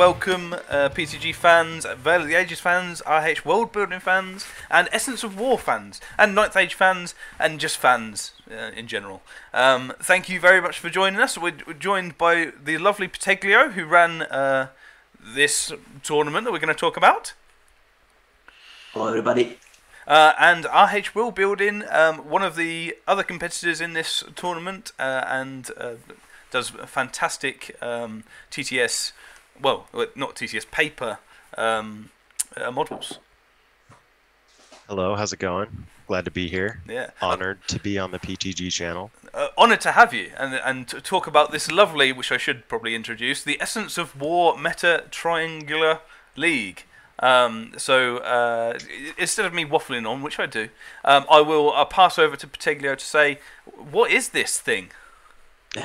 Welcome, uh, PTG fans, Veil of the Ages fans, RH World Building fans, and Essence of War fans, and Ninth Age fans, and just fans uh, in general. Um, thank you very much for joining us. We're, we're joined by the lovely Piteglio, who ran uh, this tournament that we're going to talk about. Hello, everybody. Uh, and RH World Building, um, one of the other competitors in this tournament, uh, and uh, does fantastic um, TTS, well, not TTS paper um, uh, models. Hello, how's it going? Glad to be here. Yeah. Honored to be on the PTG channel. Uh, honored to have you and and to talk about this lovely, which I should probably introduce, the Essence of War Meta Triangular League. Um, so uh, instead of me waffling on, which I do, um, I will uh, pass over to Piteglio to say, what is this thing?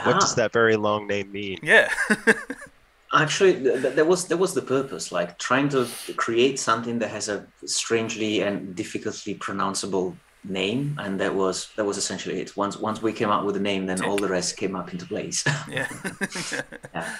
What does that very long name mean? Yeah. Actually, th- th- that was that was the purpose, like trying to create something that has a strangely and difficultly pronounceable name, and that was that was essentially it. Once once we came up with a name, then all the rest came up into place. yeah. yeah.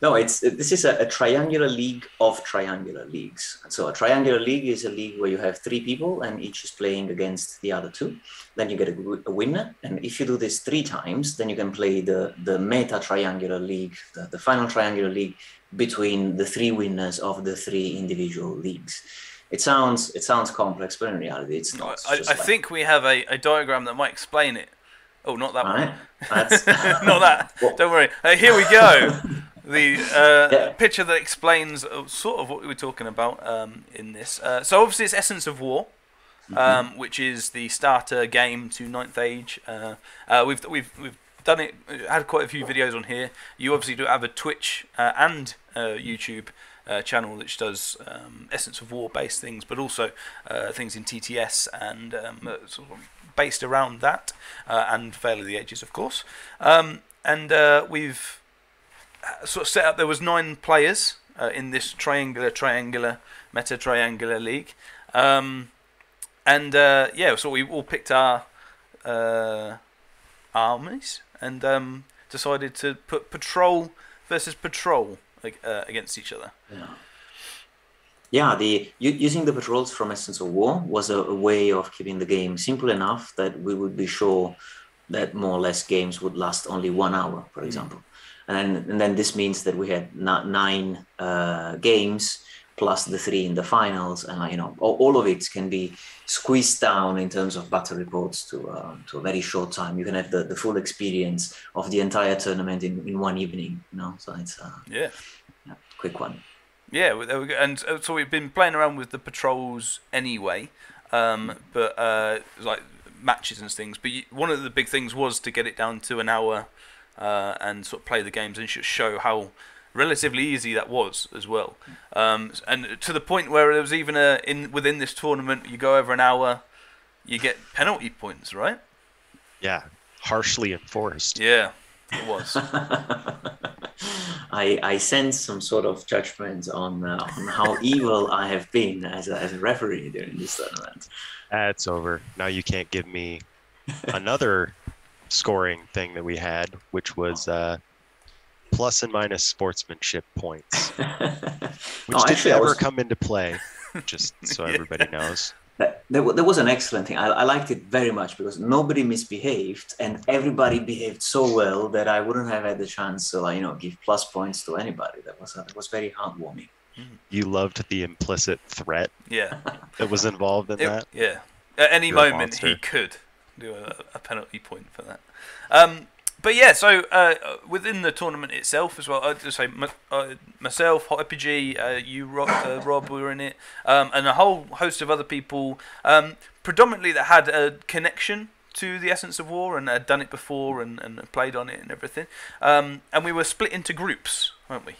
No, it's this is a, a, triangular league of triangular leagues. So a triangular league is a league where you have three people and each is playing against the other two. Then you get a, a winner, and if you do this three times, then you can play the the meta triangular league, the, the final triangular league between the three winners of the three individual leagues. It sounds it sounds complex, but in reality, it's not. It's I, I like... think we have a, a diagram that might explain it. Oh, not that All one. Right. not that. Don't worry. Uh, here we go. the uh, yeah. picture that explains uh, sort of what we were talking about um, in this. Uh, so obviously it's Essence of War, mm-hmm. um, which is the starter game to Ninth Age. Uh, uh, we've we've we've done it. Had quite a few videos on here. You obviously do have a Twitch and YouTube uh, channel which does um, Essence of War based things, but also uh, things in TTS and um, uh, sort of based around that, uh, and Veil of the Ages, of course. Um, and uh, we've sort of set up. There was nine players in this triangular, triangular, meta triangular league, um, and yeah, so we all picked our armies and um, decided to put patrol versus patrol uh, against each other. Yeah. Yeah, the using the patrols from Essence of War was a, a, way of keeping the game simple enough that we would be sure that more or less games would last only one hour, for mm. example. And then, and then this means that we had nine uh, games plus the three in the finals, and you know all, of it can be squeezed down in terms of battle reports to uh, to a very short time. You can have the, the full experience of the entire tournament in, in one evening. You know, so it's uh, yeah. yeah, quick one. Yeah, and uh, so we've been playing around with the patrols anyway, um, but uh, like matches and things. But one of the big things was to get it down to an hour uh, and sort of play the games and show how relatively easy that was as well. Um, and to the point where there was even a in within this tournament, you go over an hour, you get penalty points, right? Yeah, harshly enforced. Yeah, it was. I I sense some sort of judgment on uh, on how evil I have been as a, as a referee during this tournament. That's over. Now you can't give me another scoring thing that we had, which was uh, plus and minus sportsmanship points, which oh, didn't ever was... come into play. Just so yeah. everybody knows. That, there, there was an excellent thing. I, I, liked it very much because nobody misbehaved and everybody behaved so well that I wouldn't have had the chance to, like, you know, give plus points to anybody. That was uh, that was very heartwarming. Mm-hmm. You loved the implicit threat. Yeah, that was involved in it, that. Yeah, at any You're moment he could do a, a, penalty point for that. Um, but yeah, so uh, within the tournament itself as well, I'd just say uh, myself, Hot uh, you, Rob, uh, Rob, were in it, um, and a whole host of other people, um, predominantly that had a connection to the Essence of War and had done it before and, and played on it and everything. Um, and we were split into groups, weren't we?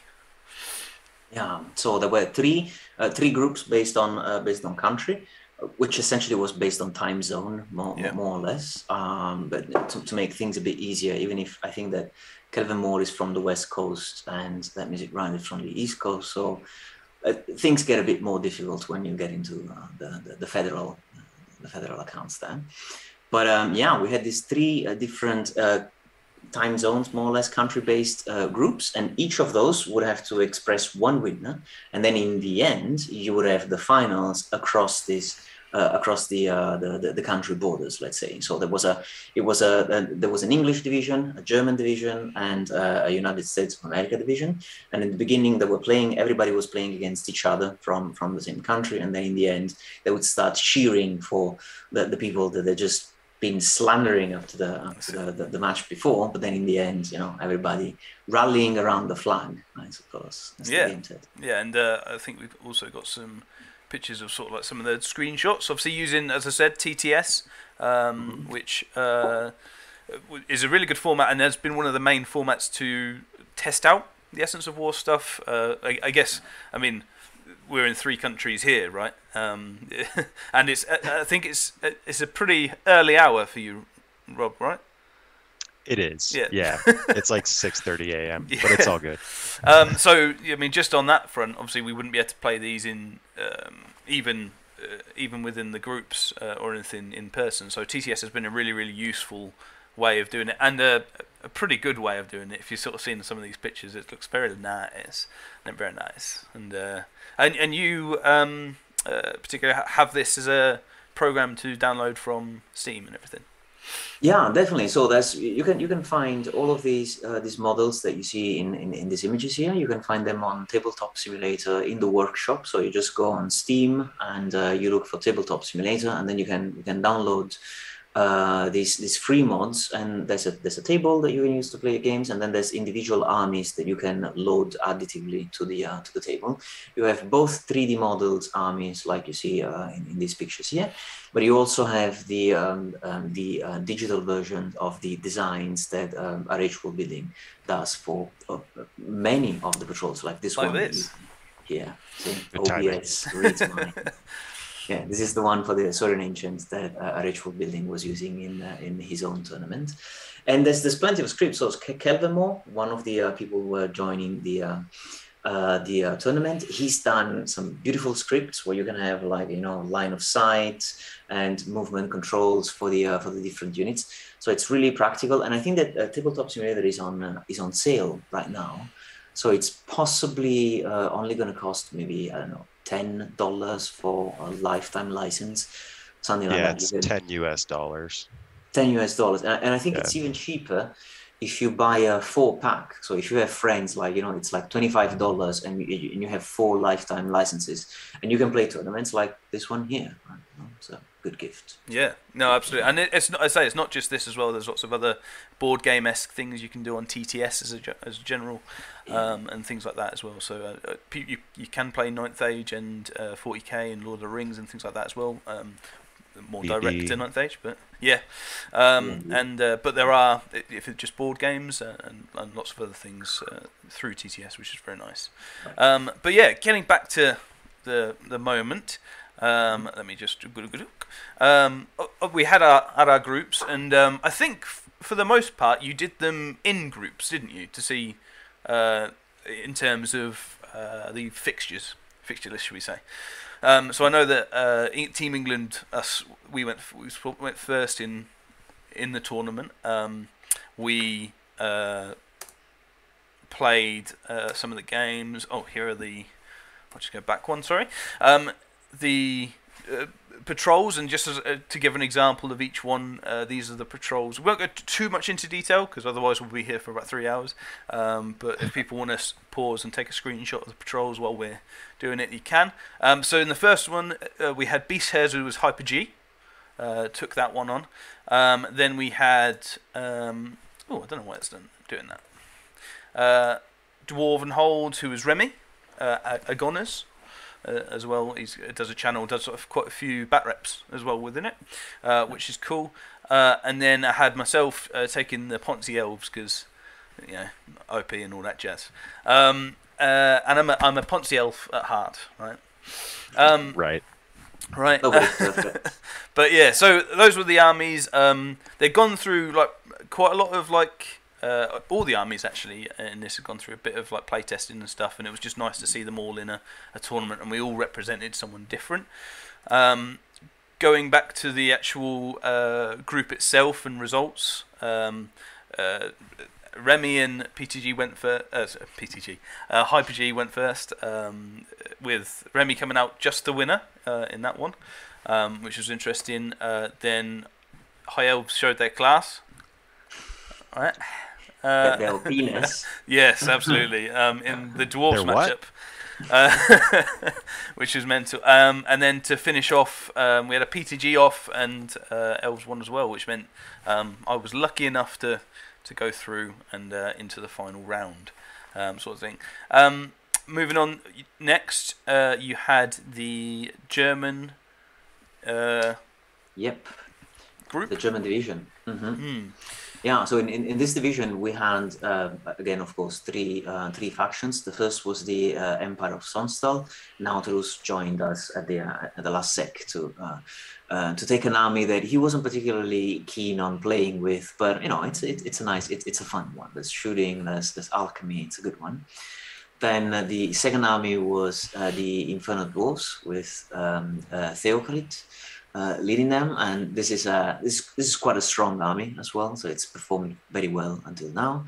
Yeah. So there were three uh, three groups based on uh, based on country which essentially was based on time zone, more, yeah. more or less. Um, but to, to, make things a bit easier, even if I think that Kelvin Moore is from the West Coast and that Music Ryan is from the East Coast, so uh, things get a bit more difficult when you get into uh, the, the, the, federal the federal accounts there. But um, yeah, we had these three uh, different uh, time zones, more or less country-based uh, groups, and each of those would have to express one winner, and then in the end, you would have the finals across this uh, across the, uh, the, the country borders, let's say. So there was a it was a, a there was an English division, a German division, and uh, a United States of America division. And in the beginning, they were playing. Everybody was playing against each other from from the same country, and then in the end, they would start cheering for the, the people that they just been slandering after the to the, the, the, match before, but then in the end, you know, everybody rallying around the flag, I suppose. yeah, yeah, and uh, I think we've also got some pictures of sort of like some of the screenshots. Obviously, using as I said TTS, um, mm-hmm. which uh, is a really good format, and has been one of the main formats to test out the Essence of War stuff. Uh, I, I, guess, I mean, we're in three countries here, right? Um, and it's I think it's it's a pretty early hour for you, Rob, right? It is. Yeah. yeah. it's like 6:30 a.m. Yeah. But it's all good. Um, so I mean, just on that front, obviously we wouldn't be able to play these in um, even uh, even within the groups uh, or anything in person. So TTS has been a really really useful way of doing it, and a, a pretty good way of doing it. If you've sort of seen some of these pictures, it looks very nice and very nice. And uh, and and you um, uh, particularly have this as a program to download from Steam and everything. Yeah, definitely. So that's you can you can find all of these uh, these models that you see in, in in these images here. You can find them on Tabletop Simulator in the workshop. So you just go on Steam and uh, you look for Tabletop Simulator, and then you can you can download uh, these these free mods, and there's a there's a table that you can use to play games, and then there's individual armies that you can load additively to the uh, to the table. You have both 3D modeled armies, like you see uh, in, in, these pictures here, but you also have the um, um, the uh, digital version of the designs that um, RH Worldbuilding does for uh, many of the patrols, like this like one. This. Yeah, see, OBS reads mine. Yeah, this is the one for the Saurian Ancients that uh, RH Worldbuilding was using in uh, in his own tournament. And there's there's plenty of scripts. So Kelvermore, one of the uh, people who are joining the uh, uh, the uh, tournament, he's done some beautiful scripts where you can have like you know line of sight and movement controls for the for the different units. So it's really practical, and I think that Tabletop Simulator is on is on sale right now. So it's possibly uh, only going to cost maybe I don't know ten dollars for a lifetime license, something like yeah, that. Yeah, it's ten US dollars. Ten US dollars, and, and I think yeah. it's even cheaper if you buy a four pack. So if you have friends, like you know, it's like twenty five dollars, and you, and you have four lifetime licenses, and you can play tournaments like this one here. Right? So good gift. Yeah, no, absolutely, and it, it's not, I say it's not just this as well. There's lots of other board game esque things you can do on TTS as a as a general, um, and things like that as well. So uh, uh you you can play Ninth Age and uh, 40k and Lord of the Rings and things like that as well. Um, more direct to Ninth Age, but yeah, um, and uh, but there are if it's just board games uh, and, and lots of other things uh, through TTS, which is very nice. Um, but yeah, getting back to the the moment. Um, let me just um, oh, we had our had our groups, and um, I think for the most part you did them in groups, didn't you? To see uh, in terms of uh, the fixtures, fixture list, should we say? Um, so I know that uh, Team England, us, we went we went first in in the tournament. Um, we uh, played uh, some of the games. Oh, here are the. I'll just go back one. Sorry. Um, the uh, patrols, and just as, uh, to give an example of each one, uh, these are the patrols. We won't go too much into detail because otherwise we'll be here for about three hours. Um, but if people want to pause and take a screenshot of the patrols while we're doing it, you can. Um, so in the first one, uh, we had Beast Herds, who was Hyper G. Uh, took that one on. Um, then we had. Um, oh, I don't know why it's done doing that. Uh, Dwarven Hold, who was Remy. Uh, Agonas uh, as well. He does a channel, does sort of quite a few bat reps as well within it, uh, which is cool. Uh, and then I had myself uh, taking the Ponzi elves because, you know, OP and all that jazz. Um, uh, and I'm a, I'm a Ponzi elf at heart, right? Um, right. Right. but yeah, so those were the armies. Um, they've gone through like quite a lot of like uh, all the armies actually in this had gone through a bit of like playtesting and stuff, and it was just nice to see them all in a, a tournament, and we all represented someone different. Um, going back to the actual uh, group itself and results, um, uh, Remy and PTG went for uh, PTG. Uh, Hyper G went first, um, with Remy coming out just the winner uh, in that one, um, which was interesting. Then High Elves showed their class. All right. Uh, their penis. yes, absolutely. Um, in the dwarves Their matchup. Uh, which was mental. Um, and then to finish off, um, we had a PTG off and uh, Elves won as well, which meant um, I was lucky enough to, to go through and uh, into the final round, um, sort of thing. Um, moving on, next uh, you had the German uh, Yep, group. the German division. hmm Hmm. Yeah, so in, in, in this division we had uh, again, of course, three uh, three factions. The first was the uh, Empire of Sonnstahl. Nautilus joined us at the uh, at the last sec to uh, uh, to take an army that he wasn't particularly keen on playing with, but you know, it's it, it's a nice, it, it's a fun one. There's shooting, there's there's alchemy. It's a good one. Then the second army was the Inferno Dwarves with um, Theocrit uh, leading them, and this is a this this is quite a strong army as well. So it's performed very well until now.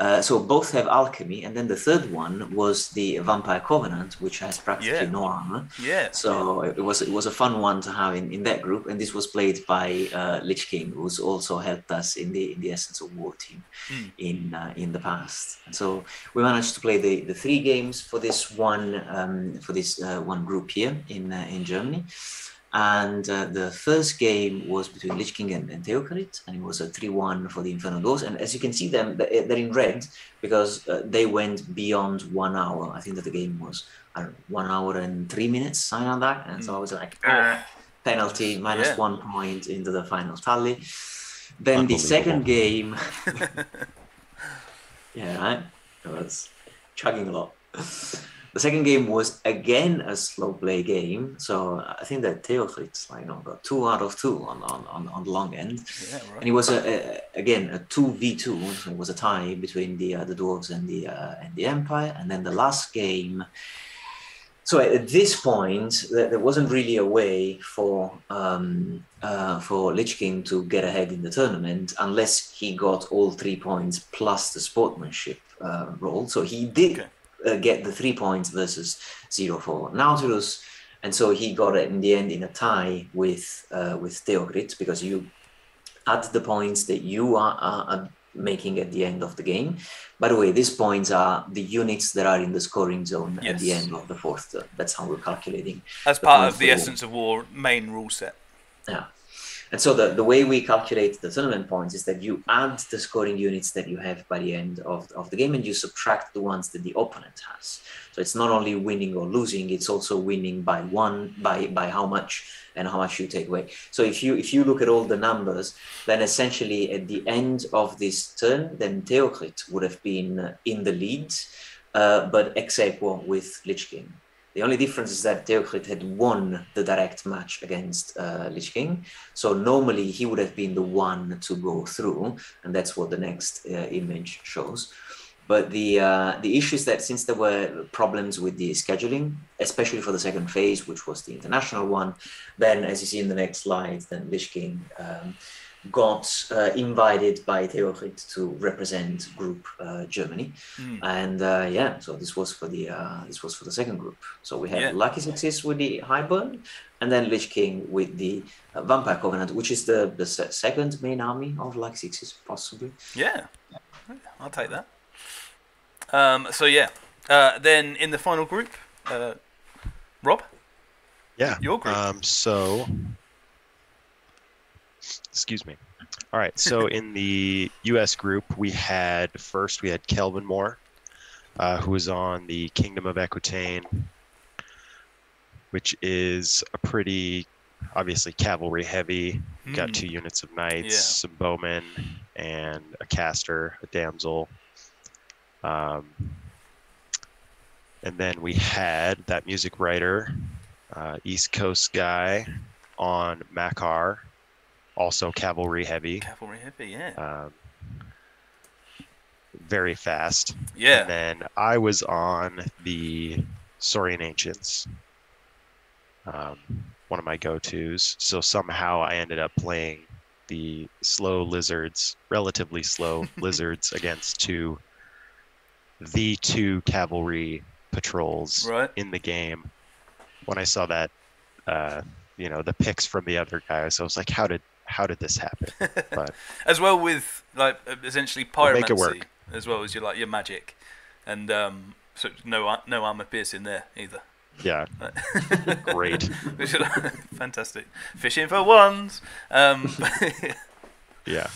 Uh, so both have alchemy, and then the third one was the Vampire Covenant, which has practically Yeah. no armor. Yeah. So it was it was a fun one to have in, in that group, and this was played by uh, Lich King, who's also helped us in the in the Essence of War team Mm. in uh, in the past. And so we managed to play the, the three games for this one um, for this uh, one group here in uh, in Germany. And uh, the first game was between Lich King and, and Theocrit, and it was a 3 1 for the Inferno Doors. And as you can see, them they're they're in red because uh, they went beyond one hour. I think that the game was know, one hour and three minutes, something like that. And so I was like, oh, penalty, minus Yeah. one point into the final tally. Then the second game, yeah, right? It was chugging a lot. The second game was again a slow play game, so I think that Theocrit's like you know, got two out of two on on, on, on the long end, Yeah, and it was a, a again a two v two. So it was a tie between the uh, the dwarves and the uh, and the empire, and then the last game. So at this point, there, wasn't really a way for um, uh, for Lich King to get ahead in the tournament unless he got all three points plus the sportsmanship uh, roll. So he did Okay. Uh, get the three points versus zero for Nautilus, and so he got it in the end in a tie with uh, with Theocrit because you add the points that you are, are, making at the end of the game. By the way, these points are the units that are in the scoring zone at the end of the fourth turn. That's how we're calculating. As part of the Essence of War main rule set. Yeah. And so the, the way we calculate the tournament points is that you add the scoring units that you have by the end of, of the game and you subtract the ones that the opponent has. So it's not only winning or losing, it's also winning by one by by how much and how much you take away. So if you if you look at all the numbers, then essentially at the end of this turn, then Theocrit would have been in the lead, uh, but ex aequo with Lich King. The only difference is that Theocrit had won the direct match against uh, Lich King. So normally he would have been the one to go through, and that's what the next uh, image shows. But the uh, the issue is that since there were problems with the scheduling, especially for the second phase, which was the international one, then as you see in the next slide, then Lich King um, got uh, invited by Theocrit to represent Group uh, Germany, Mm. and uh, yeah, so this was for the uh, this was for the second group. So we had Yeah. Lucky Sixes with the Highborn, and then Lich King with the uh, Vampire Covenant, which is the the second main army of Lucky Sixes, possibly. Yeah, I'll take that. Um, so yeah, uh, then in the final group, uh, Rob, Yeah. your group. Um, so, excuse me. All right. So in the U.S. group, we had first we had Kelvin Moore, uh, who was on the Kingdom of Equitaine, which is a pretty obviously cavalry heavy. Got Mm. two units of knights, Yeah. some bowmen, and a caster, a damsel. Um, and then we had that music writer, uh, East Coast guy on Makhar, also cavalry heavy, Cavalry heavy, yeah, um, very fast. yeah, And then I was on the Saurian Ancients, um, one of my go tos. So somehow I ended up playing the slow lizards, relatively slow lizards, against two the two cavalry patrols Right. in the game. When I saw that, uh, you know, the picks from the other guys, I was like, how did how did this happen? But As well with like uh, essentially We'll pyromancy work. as well as your like your magic, and um, so no ar- no armor piercing there either. yeah, great. Which is fantastic. Fishing for ones. Um, Yeah.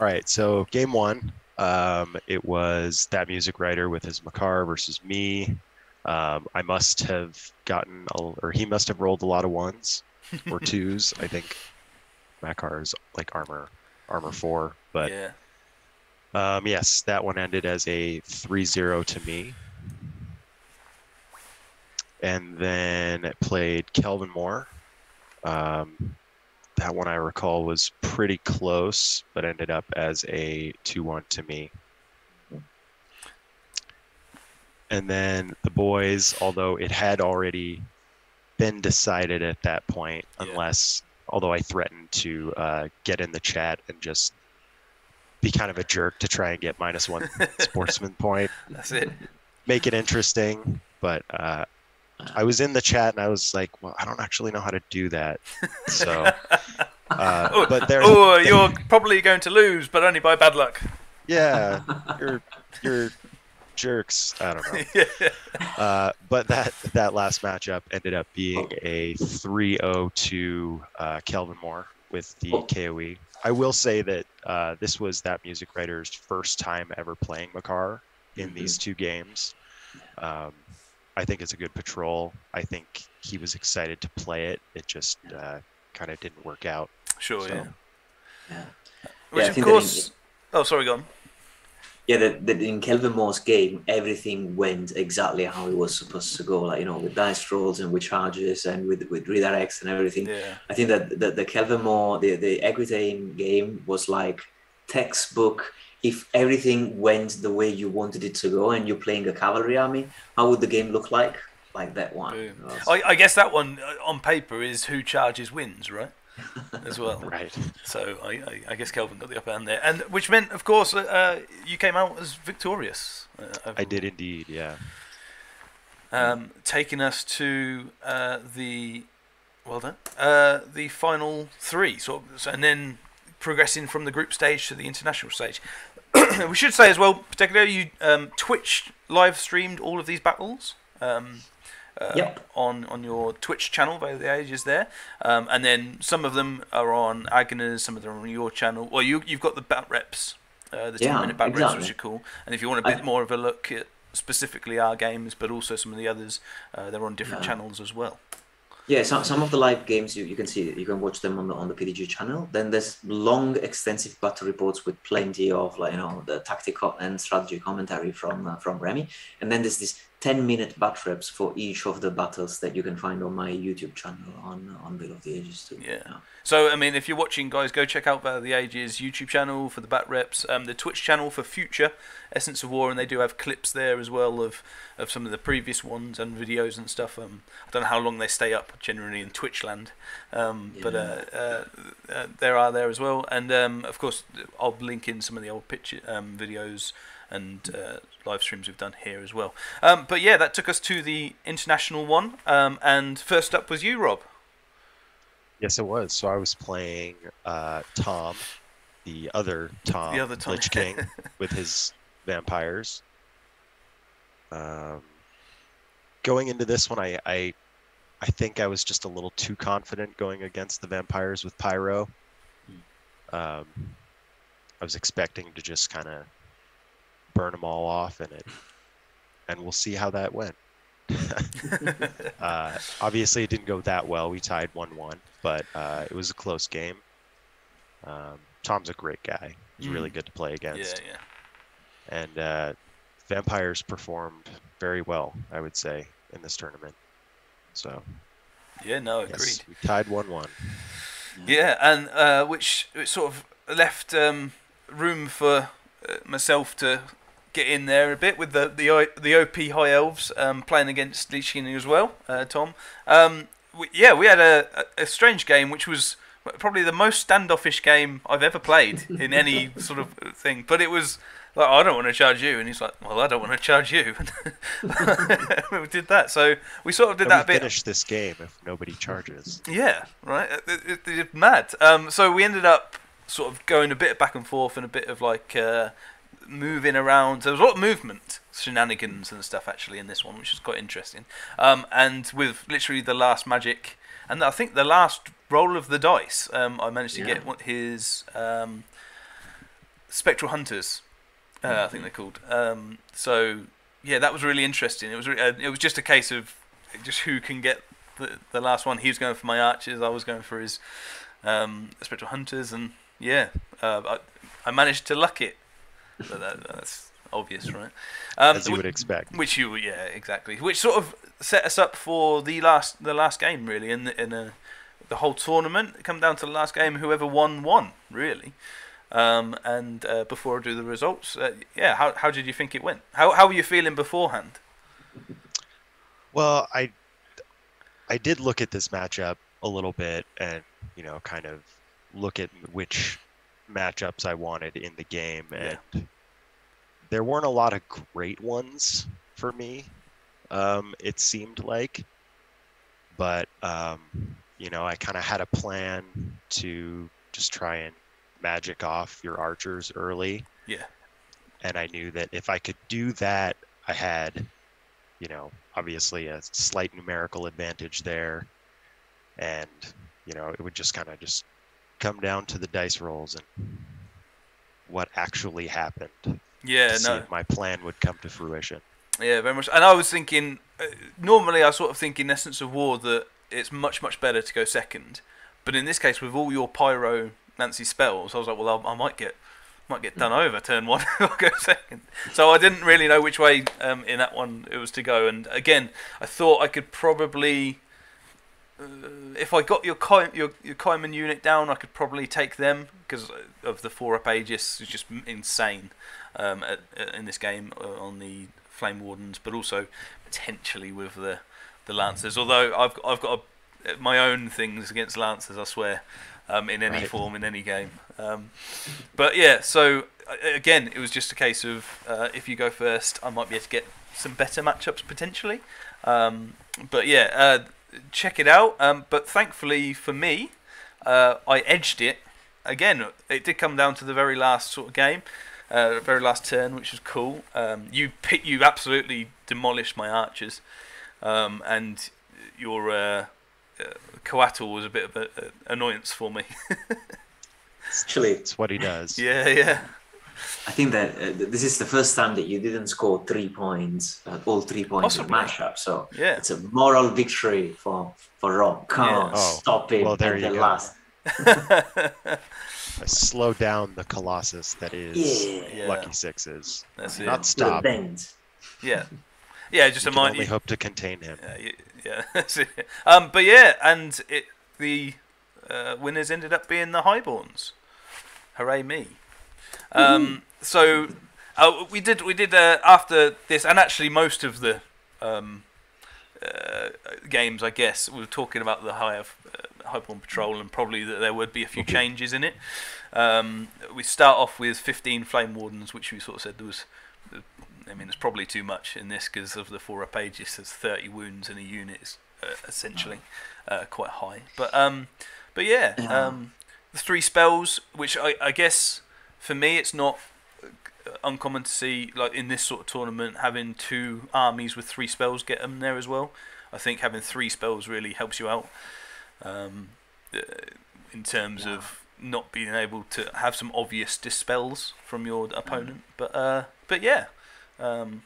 All right, so game one, um, it was that music writer with his Makhar versus me. Um, I must have gotten, a, or he must have rolled a lot of ones or twos. I think Makhar's like armor, armor four. But yeah. um, yes, that one ended as a 3-0 to me. And then it played Kelvin Moore. Um, that one I recall was pretty close, but ended up as a 2-1 to me. And then the boys, although it had already been decided at that point, Yeah. unless, although I threatened to uh, get in the chat and just be kind of a jerk to try and get minus one sportsman point, That's it. make it interesting. But uh, I was in the chat and I was like, well, I don't actually know how to do that. So, uh, Oh, but there, oh, you're probably going to lose, but only by bad luck. yeah, you're you're jerks. I don't know. Uh, but that that last matchup ended up being a 3-0 to uh, Kelvin Moore with the Oh. KOE. I will say that uh, this was that music writer's first time ever playing Makhar in Mhm. these two games. Um, I think it's a good patrol. I think he was excited to play it. It just uh, kind of didn't work out. Sure, So- yeah. Yeah. Which I of think that in- course. Oh, sorry, go on. Yeah, that, that in Kelvin Moore's game, everything went exactly how it was supposed to go. Like you know, with dice rolls and with charges and with with redirects and everything. Yeah. I think that the, the Kelvin Moore, the the Equitaine game was like textbook. If everything went the way you wanted it to go, and you're playing a cavalry army, how would the game look like? Like that one. I, I guess that one uh, on paper is who charges wins, right? As well. Right. So I, I, I guess Kelvin got the upper hand there, and which meant, of course, uh, you came out as victorious. Uh, I did indeed. Yeah. um, taking us to uh, the well done uh, the final three sort of, so- and then progressing from the group stage to the international stage we should say as well particularly you um, twitch live streamed all of these battles um, uh, Yep. on on your Twitch channel by the ages there, um, and then some of them are on Agnes, some of them are on your channel. Well, you you've got the bat reps, uh, the ten minute bat reps, which are cool. And if you want a bit I- more of a look at specifically our games, but also some of the others, uh, they're on different Yeah. channels as well. Yeah, some, some of the live games you, you can see you can watch them on the on the PTG channel. Then there's long, extensive battle reports with plenty of like you know the tactical and strategy commentary from uh, from Remy. And then there's this 10 minute butt reps for each of the battles that you can find on my YouTube channel on on Veil of the Ages too. Yeah. So, I mean, if you're watching, guys, go check out Veil of the Ages YouTube channel for the Bat Reps, um, the Twitch channel for future Essence of War, and they do have clips there as well of, of some of the previous ones and videos and stuff. Um, I don't know how long they stay up generally in Twitch land, um, but uh, uh, uh, there are there as well. And um, of course, I'll link in some of the old picture um, videos and uh, live streams we've done here as well. Um, but yeah, that took us to the international one. Um, and first up was you, Rob. Yes, it was. So I was playing uh, Tom, the other Tom, The other Tom. Lich King, with his vampires. Um, going into this one, I, I, I think I was just a little too confident going against the vampires with Pyro. Um, I was expecting to just kind of burn them all off, in it, and we'll see how that went. uh, obviously, it didn't go that well. We tied one-one, but uh, it was a close game. Um, Tom's a great guy. He's really Mm. good to play against, yeah. yeah. and uh, vampires performed very well, I would say, in this tournament. So Yeah, no, agreed. yes, we tied one-one. Yeah, and uh, which which sort of left um, room for uh, myself to get in there a bit with the the the OP High Elves um, playing against Lich King as well, uh, Tom. Um, we, yeah, we had a, a, a strange game, which was probably the most standoffish game I've ever played in any sort of thing. But it was like, I don't want to charge you, and he's like, well, I don't want to charge you. we did that, so we sort of did And that we bit. finish this game if nobody charges. Yeah, right. It, it, it- it's mad. Um, so we ended up sort of going a bit back and forth and a bit of like uh, moving around. There was a lot of movement, shenanigans and stuff actually in this one, which was quite interesting. Um, and with literally the last magic, and I think the last roll of the dice, um, I managed to Yeah. get his um, spectral hunters. Uh, I think they're called. Um, so yeah, that was really interesting. It was re- uh, it was just a case of just who can get the the last one. He was going for my archers. I was going for his um, spectral hunters, and yeah, uh, I, I managed to luck it. But that, that's obvious, right? Um, as you would expect. which you yeah exactly. Which sort of set us up for the last the last game really in the, in a, the whole tournament. Come down to the last game. Whoever won won really. Um, and uh, before I do the results, uh, yeah, how how did you think it went? How how were you feeling beforehand? Well, I I did look at this matchup a little bit and, you know, kind of look at which matchups I wanted in the game Yeah. and there weren't a lot of great ones for me. Um, it seemed like but um, you know, I kind of had a plan to just try and magic off your archers early Yeah, and I knew that if I could do that, I had, you know, obviously a slight numerical advantage there, and you know, it would just kind of just come down to the dice rolls and what actually happened yeah, to see no, if my plan would come to fruition. Yeah, very much. And I was thinking, uh, normally I sort of think in Essence of War that it's much, much better to go second. But in this case, with all your pyro Nancy spells, I was like, well, I, I might get might get done over turn one if I go second. So I didn't really know which way um, in that one it was to go. And again, I thought I could probably, uh, if I got your Ky- your your Kaiman unit down, I could probably take them because of the four up Aegis is just insane um, at, at- in this game uh, on the Flame Wardens, but also potentially with the the Lancers. Although I've got- I've got a, my own things against Lancers, I swear, um, in any Right. form in any game. Um, but yeah, so uh, again, it was just a case of uh, if you go first, I might be able to get some better matchups potentially. Um, but yeah, uh, check it out. Um, but thankfully for me, uh, I edged it. Again, it did come down to the very last sort of game, uh, very last turn, which was cool. Um, you pi- you absolutely demolished my archers, um, and your uh, uh, coatl was a bit of an annoyance for me. it's Actually, It's what he does. yeah, yeah. I think that uh, this is the first time that you didn't score three points, uh, all three points in the Possibly. matchup. So Yeah. it's a moral victory for for Rob. Come Yeah. on, Oh, stop him well, there at you the go. last. Slow down the colossus that is Yeah. Yeah. Lucky Sixes. That's it. Not stop. Bend. Yeah, yeah. Just You a can mind only you. hope to contain him. Yeah, yeah. that's it. um, but yeah, and it the uh, winners ended up being the Highborns. Hooray me! Um, so uh, we did we did uh, after this, and actually most of the um, uh, games, I guess, we were talking about the high of uh, Highborn Patrol, and probably that there would be a few changes in it. Um, we start off with 15 Flame Wardens, which we sort of said there was. I mean, there's probably too much in this because of the four up Aegis. There's 30 wounds in a unit, is uh, essentially uh, quite high. But um, but yeah, Yeah. um, the three spells, which I, I guess for me it's not uncommon to see like in this sort of tournament having two armies with three spells get them there as well. I think having three spells really helps you out um, uh, in terms Yeah. of not being able to have some obvious dispels from your opponent. But uh, but yeah, um,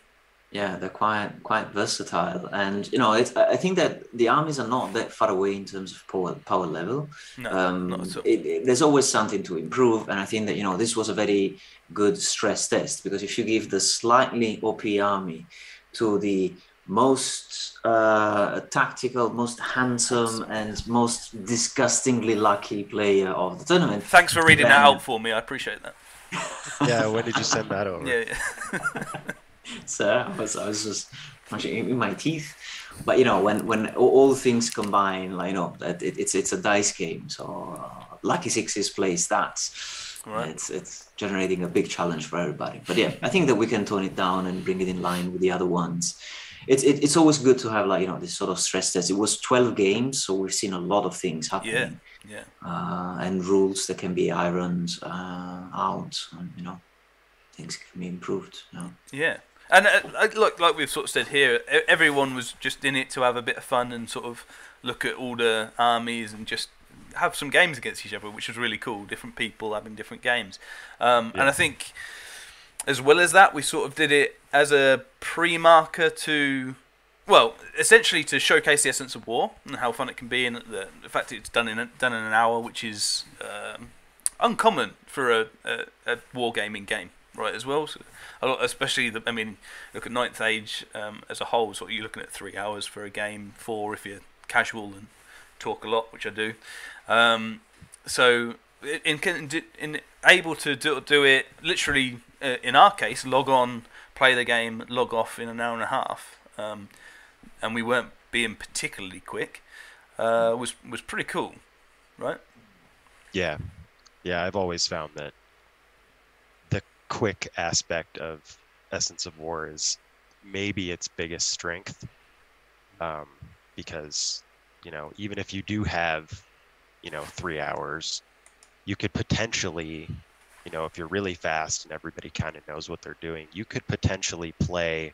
Yeah, they're quite quite versatile, and you know, it's, I I think that the armies are not that far away in terms of power power level. no, um, not at all. it, it- there's always something to improve, and I think that you know this was a very good stress test because if you give the slightly OP army to the most uh, tactical, most handsome, and most disgustingly lucky player of the tournament, Thanks for reading that out for me. I appreciate that. Yeah, when did you send that over? Yeah, yeah. so I was, I was just punching in my teeth. But you know, when when all, things combine, like you know, that it, it's it's a dice game. So uh, Lucky Sixes play stats. Right. It's it's generating a big challenge for everybody. But yeah, I think that we can tone it down and bring it in line with the other ones. It's it, it's always good to have like you know this sort of stress test. It was twelve games, so we've seen a lot of things happening. Yeah, yeah. Uh, and rules that can be ironed uh, out. And, you know, things can be improved. You know? Yeah. And uh, look, like we've sort of said here, everyone was just in it to have a bit of fun and sort of look at all the armies and just have some games against each other, which was really cool. Different people having different games, um, yeah. and I think as well as that, we sort of did it as a pre-marker to, well, essentially to showcase the essence of war and how fun it can be, and the, the fact it's done in a, done in an hour, which is um, uncommon for a, a, a wargaming game, right? As well, so lot, especially the, I mean, look at Ninth Age um, as a whole. So you're looking at three hours for a game, four if you're casual and talk a lot, which I do. Um, so in, in, in able to do, do it literally uh, in our case, log on, play the game, log off in an hour and a half, um, and we weren't being particularly quick. Uh, was was pretty cool, right? Yeah, yeah. I've always found that quick aspect of Essence of War is maybe its biggest strength, um, because you know even if you do have you know three hours, you could potentially you know, if you're really fast and everybody kind of knows what they're doing, you could potentially play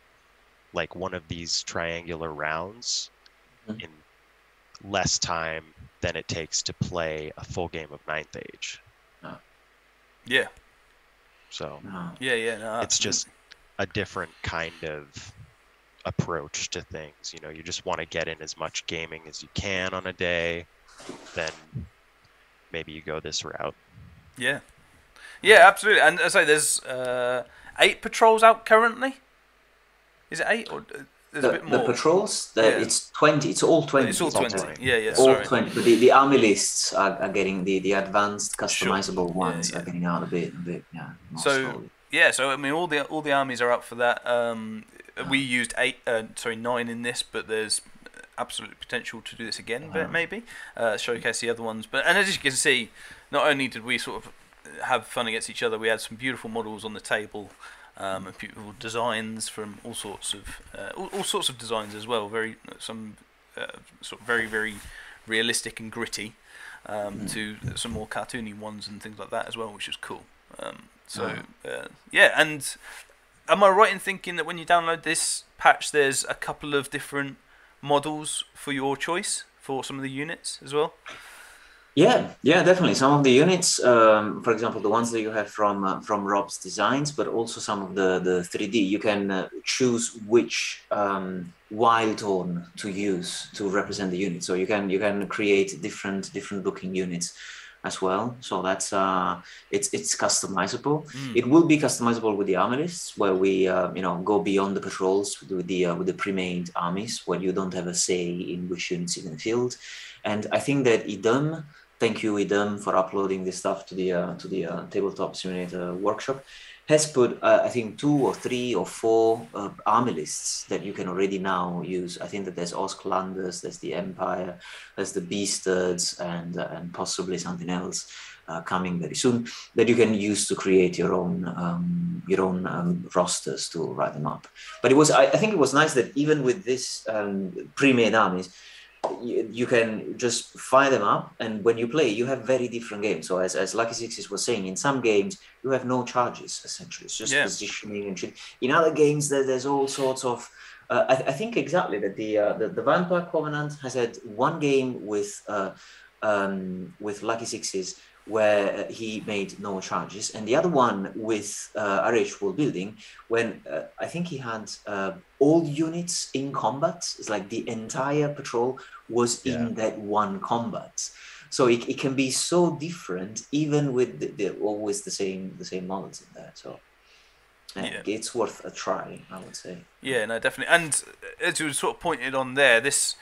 like one of these triangular rounds mm-hmm. in less time than it takes to play a full game of Ninth Age. Yeah. So. Yeah, yeah. No, it's just a different kind of approach to things. You know, you just want to get in as much gaming as you can on a day. Then maybe you go this route. Yeah. Yeah, absolutely. And I say there's uh, eight patrols out currently. Is it eight or uh, there's the, a bit more? The patrols, the, yeah. it's twenty. It's all twenty. It's all twenty. Yeah, yeah. All sorry. twenty. But the, the army lists are, are getting the, the advanced customizable sure. ones yeah, yeah. are getting out a bit, a bit. Yeah. So slowly. yeah, so I mean, all the all the armies are up for that. Um, we used eight, uh, sorry, nine in this, but there's absolute potential to do this again, but maybe uh, showcase the other ones. But and as you can see, not only did we sort of have fun against each other. We had some beautiful models on the table, um, and beautiful designs from all sorts of uh, all, all, sorts of designs as well. Very some uh, sort of very very realistic and gritty, um, mm. to some more cartoony ones and things like that as well, which is cool. Um, so uh, yeah, and am I right in thinking that when you download this patch, there's a couple of different models for your choice for some of the units as well? Yeah, yeah, definitely. Some of the units, um, for example, the ones that you have from uh, from Rob's designs, but also some of the the 3D, you can uh, choose which um, wild tone to use to represent the unit. So you can you can create different different looking units as well. So that's uh, it's it's customizable. Mm. It will be customizable with the army lists, where we uh, you know go beyond the patrols with the uh, with the pre-made armies, where you don't have a say in which units in the field. And I think that IDEM thank you Idem for uploading this stuff to the uh, to the uh, tabletop simulator workshop has put uh, I think two or three or four uh, army lists that you can already now use. I think that there's Osclanders, there's the Empire, there's the Beastards, and uh, and possibly something else uh, coming very soon that you can use to create your own um, your own um, rosters to write them up. But it was I, I, think it was nice that even with this um, pre-made armies you, you, can just fire them up and when you play you have very different games so as, as lucky sixes was saying in some games you have no charges essentially it's just yeah. positioning and shit in other games there, there's all sorts of uh, I, I, think exactly that the, uh, the the vampire covenant has had one game with uh, um, with lucky sixes where he made no charges, and the other one with uh, RH World Building, when uh, I think he had uh, all units in combat. It's like the entire patrol was yeah. in that one combat. So it, it can be so different, even with the, the always the same the same models in there. So yeah, it's worth a try, I would say. Yeah, no, definitely. And as you sort of pointed on there, this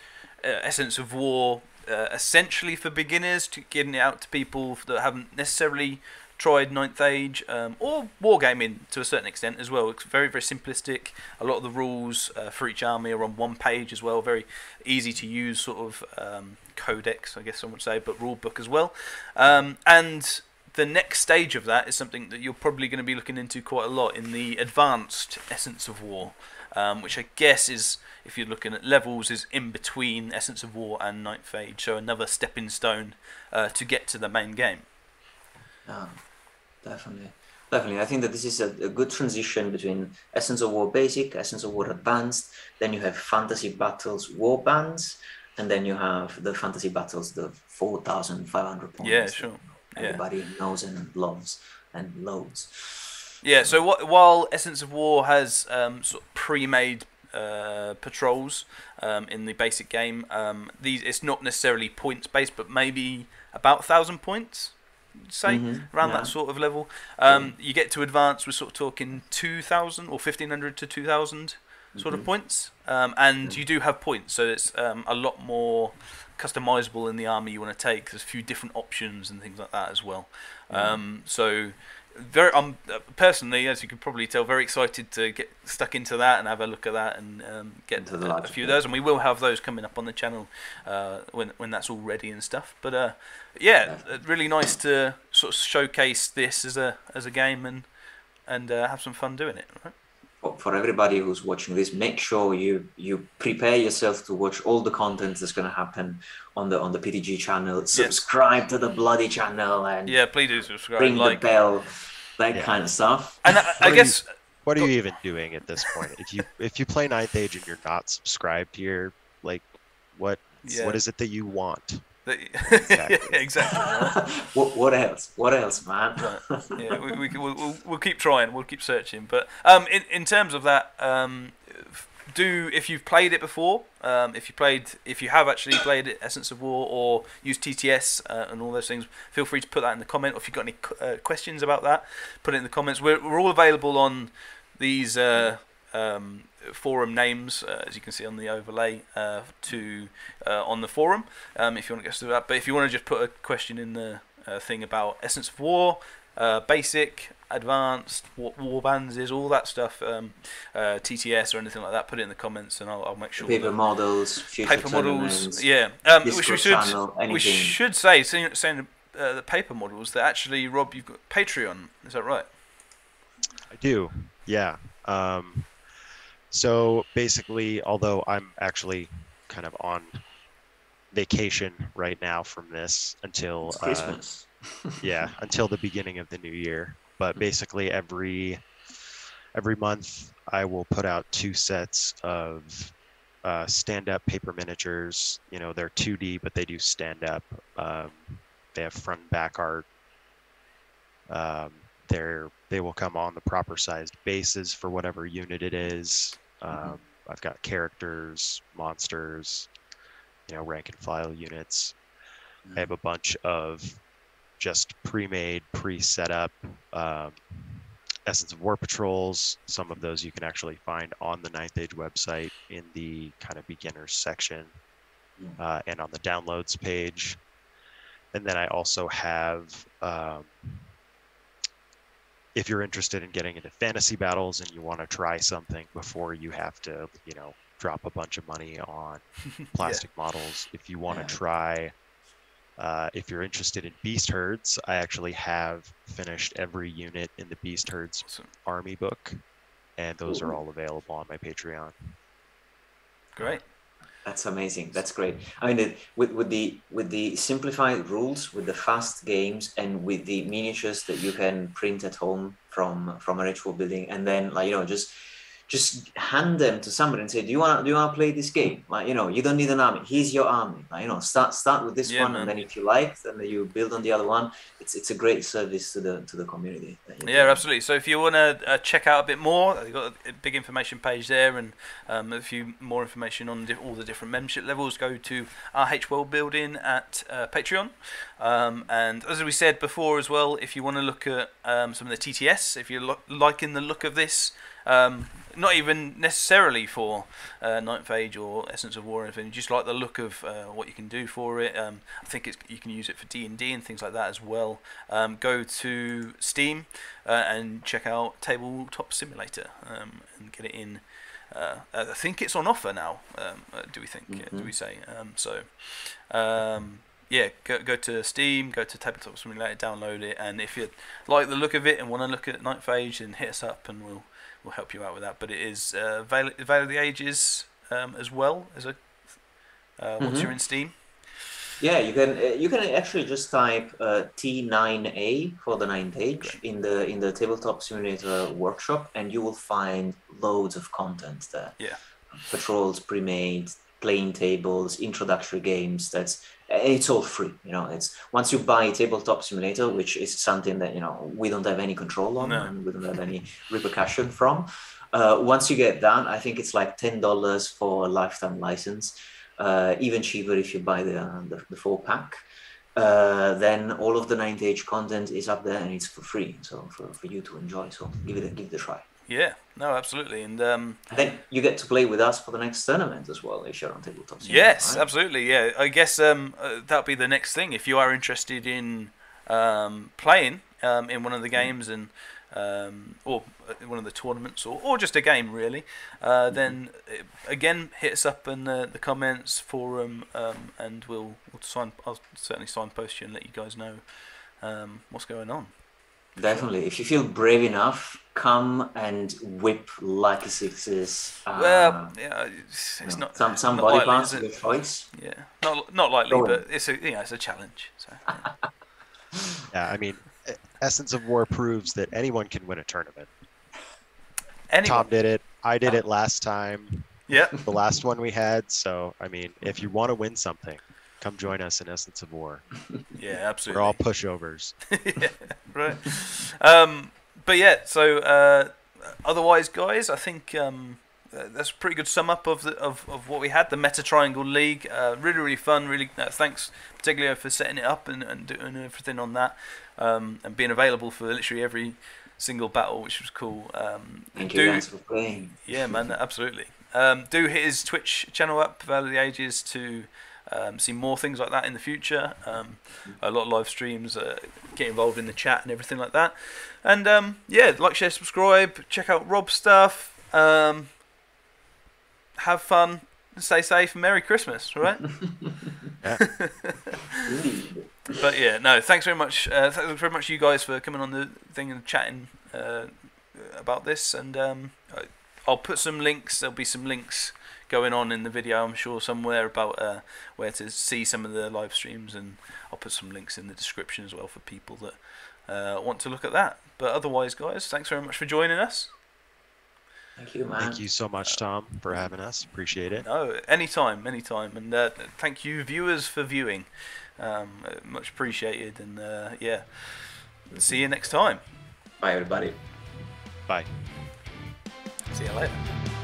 uh, essence of war uh, essentially for beginners to getting it out to people that haven't necessarily tried Ninth Age um, or wargaming to a certain extent as well. It's very very simplistic. A lot of the rules uh, for each army are on one page as well. Very easy to use sort of um, codex, I guess some would say, but rule book as well. Um, and the next stage of that is something that you're probably going to be looking into quite a lot in the advanced Essence of War, um, which I guess is, if you're looking at levels, is in between Essence of War and Ninth Age, so another stepping stone uh, to get to the main game. Yeah, definitely. Definitely, I think that this is a, a, good transition between Essence of War Basic, Essence of War Advanced. Then you have Fantasy Battles War Bands, and then you have the Fantasy Battles, the four thousand five hundred points. Yeah, sure everybody yeah. knows and loves and loads. Yeah, so what, while Essence of War has um, sort of pre-made uh, patrols um, in the basic game, um, these it's not necessarily points based, but maybe about thousand points, say mm-hmm. around yeah. that sort of level. Um, yeah. You get to advance, we're sort of talking two thousand or fifteen hundred to two thousand sort mm-hmm. of points, um, and you do have points, so it's um, a lot more customizable in the army you want to take. There's a few different options and things like that as well. Um, so very um, personally, as you can probably tell, very excited to get stuck into that and have a look at that and um, get a, a, few of those. And we will have those coming up on the channel uh, when when that's all ready and stuff. But uh, yeah, yeah, really nice to sort of showcase this as a as a game and and uh, have some fun doing it. Right? For everybody who's watching this, make sure you you prepare yourself to watch all the content that's going to happen on the on the PTG channel. Subscribe yes. to the bloody channel and yeah, please do subscribe. Ring like. the bell, that yeah. kind of stuff. And I, I guess you, what are you even doing at this point? if you if you play Ninth Age and you're not subscribed here, like what yeah. what is it that you want? exactly. exactly. what, what else? What else, man? right. Yeah, we, we, will we'll, we'll keep trying. We'll keep searching. But um, in in terms of that, um, do if you've played it before, um, if you played, if you have actually played it, Essence of War, or used TTS uh, and all those things, feel free to put that in the comment. Or if you've got any uh, questions about that, put it in the comments. We're we're all available on these. Uh, um, forum names, uh, as you can see on the overlay, uh, to uh, on the forum. Um, if you want to get to that, but if you want to just put a question in the uh, thing about Essence of War, uh, basic, advanced, what war bands is, all that stuff, um, uh, TTS or anything like that, put it in the comments, and I'll, I'll make sure. Paper models, paper models, yeah. Um, which we should channel, we should say, saying, saying the paper models that actually, Rob, you've got Patreon. Is that right? I do. Yeah. Um, so basically, although I'm actually kind of on vacation right now from this until uh, yeah, until the beginning of the new year. But mm-hmm. basically, every every month I will put out two sets of uh, stand-up paper miniatures. You know, they're 2D, but they do stand up. Um, they have front and back art. Um, they're they will come on the proper sized bases for whatever unit it is. Mm-hmm. Um, I've got characters, monsters, you know, rank and file units. Mm-hmm. I have a bunch of just pre-made, pre-set up um, Essence of War patrols. Some of those you can actually find on the Ninth Age website in the kind of beginners section uh, and on the downloads page. And then I also have um, if you're interested in getting into fantasy battles and you want to try something before you have to, you know, drop a bunch of money on plastic yeah. models, if you want to yeah. try, uh, if you're interested in beast herds, I actually have finished every unit in the beast herds awesome. army book, and those Ooh. are all available on my Patreon. Great. That's amazing. That's great. I mean, with with the with the simplified rules, with the fast games, and with the miniatures that you can print at home from from RH World Building, and then like you know just just hand them to somebody and say, "Do you want do you want to play this game? Like you know, you don't need an army. Here's your army. Like, you know, start start with this yeah, one, man. and then if you like, then you build on the other one. It's it's a great service to the to the community. Yeah, absolutely. So if you want to uh, check out a bit more, you've got a big information page there, and um, a few more information on all the different membership levels. Go to RH World Building at uh, Patreon, um, and as we said before as well, if you want to look at um, some of the TTS, if you're lo- liking the look of this Um, not even necessarily for uh, Ninth Age or Essence of War or anything. Just like the look of uh, what you can do for it. Um, I think it's you can use it for D and D and things like that as well. Um, go to Steam uh, and check out Tabletop Simulator um, and get it in. Uh, I think it's on offer now. Um, uh, do we think? Mm-hmm. Do we say? Um, so, um, yeah, go, go to Steam, go to Tabletop Simulator, download it, and if you like the look of it and want to look at Ninth Age, then hit us up and we'll we'll help you out with that. But it is uh, Veil, Veil of the Ages um, as well as a uh, once Mhm. you're in Steam. Yeah, you can uh, you can actually just type uh, T9A for the ninth age in the in the tabletop simulator workshop, and you will find loads of content there. Yeah. patrols, pre-made, playing tables, introductory games. That's it's all free. You know, it's once you buy a tabletop simulator, which is something that you know we don't have any control on No. and we don't have any repercussion from. Uh, once you get that, I think it's like ten dollars for a lifetime license. Uh, even cheaper if you buy the uh, the, the four pack. Uh, then all of the ninth age content is up there and it's for free, so for, for you to enjoy. So give it a, give it a try. Yeah, no, absolutely, and um, And then you get to play with us for the next tournament as well you're on tabletop. Yes, right? absolutely, yeah. I guess um, uh, that'll be the next thing if you are interested in um, playing um, in one of the games and um, or uh, one of the tournaments or, or just a game really. Uh, then uh, again, hit us up in the, the comments forum, um, and we'll we'll sign. I'll certainly signpost you and let you guys know um, what's going on. Definitely. If you feel brave enough, come and whip Lucky Sixes. Uh, well, yeah, it's, it's know, not some some not body likely, parts of your choice. Yeah, not not likely, Go on. but it's a you know it's a challenge. So yeah. Yeah, I mean, Essence of War proves that anyone can win a tournament. anyway, Tom did it. I did it last time, yeah, the last one we had. So, I mean, if you want to win something, come join us in Essence of War. yeah, absolutely. We're all pushovers. yeah, right. Um, but yeah, so uh, otherwise, guys, I think um, uh, that's a pretty good sum up of the, of, of what we had. The Meta Triangle League, uh, really really fun. Really uh, thanks particularly for setting it up and, and doing everything on that, um, and being available for literally every single battle, which was cool. Um, Thank do- you guys for playing. yeah, man, absolutely. Um, do hit his Twitch channel up, Veil of the Ages, to um, see more things like that in the future. Um, a lot of live streams, uh, get involved in the chat and everything like that. And um, yeah, like, share, subscribe, check out Rob's stuff. Um, have fun, stay safe, and Merry Christmas, right? Indeed. but yeah, no, thanks very much. Uh, thanks very much, you guys, for coming on the thing and chatting uh, about this. And um, I'll put some links. There'll be some links going on in the video, I'm sure, somewhere about uh, where to see some of the live streams, and I'll put some links in the description as well for people that uh, want to look at that. But otherwise, guys, thanks very much for joining us. Thank you, man. Thank you so much, Tom, for having us. Appreciate it. No, anytime, anytime, and uh, thank you, viewers, for viewing. Um, much appreciated, and uh, yeah, see you next time. Bye, everybody. Bye. See you later.